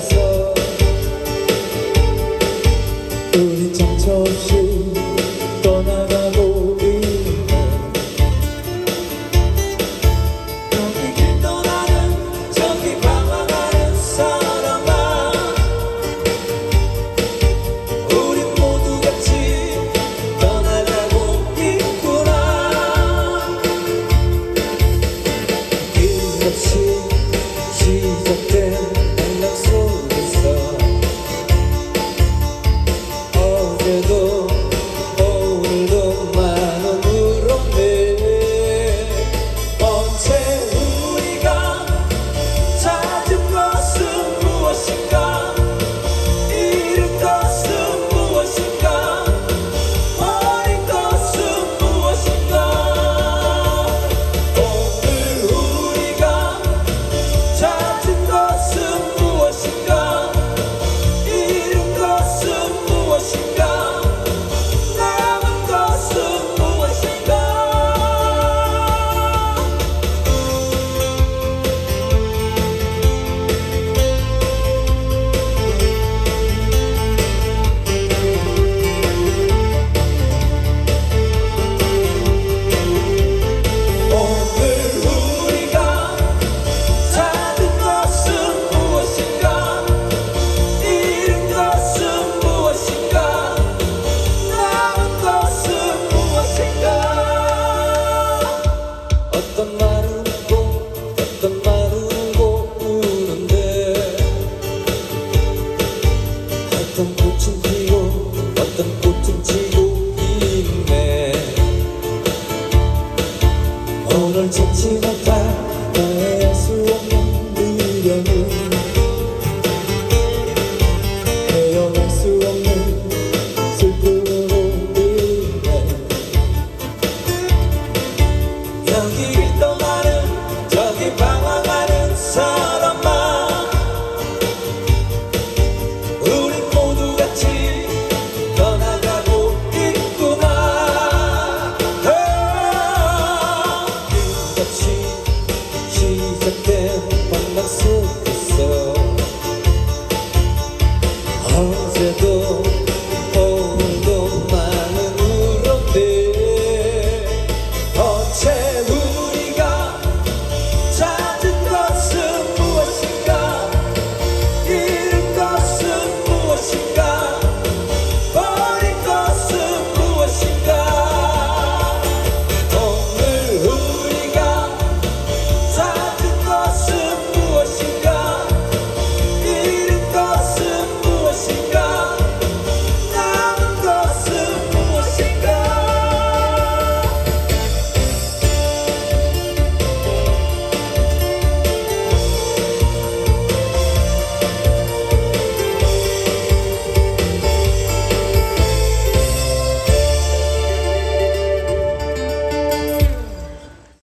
myself certeza.